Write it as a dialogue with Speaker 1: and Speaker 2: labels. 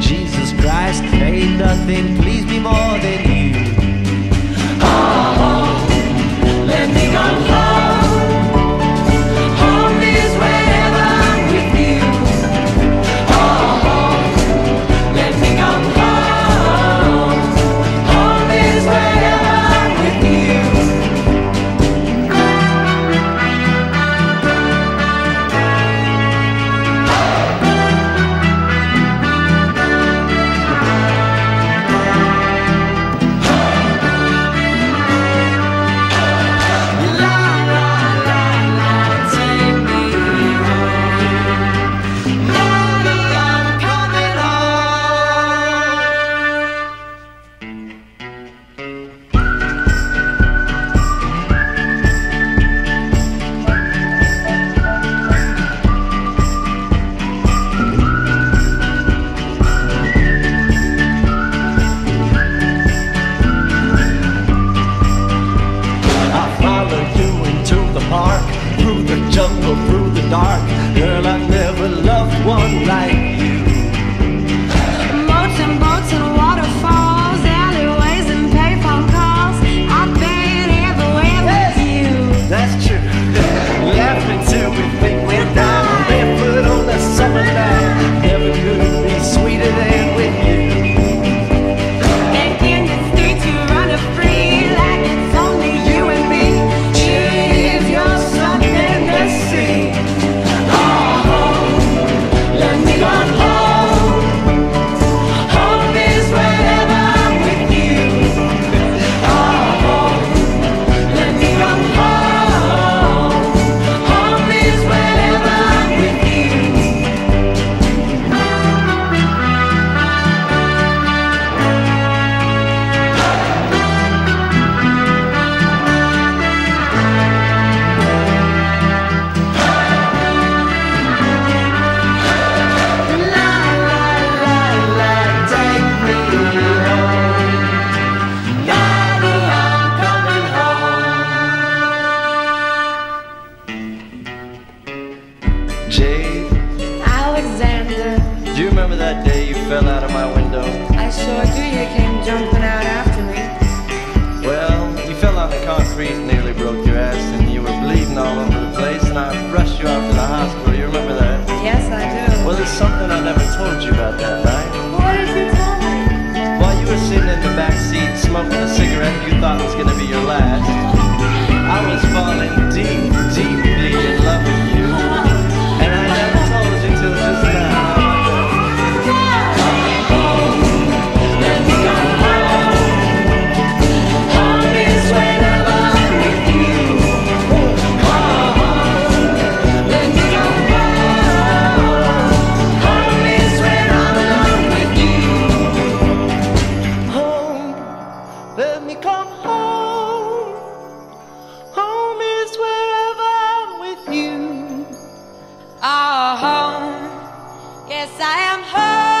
Speaker 1: Jesus Christ, ain't nothing please. dark. Girl,
Speaker 2: I'm
Speaker 1: fell out of my window.
Speaker 2: I saw a deer came jumping.
Speaker 1: come home. Home is wherever I'm with you.
Speaker 2: Ah, oh, home. Yes, I am home.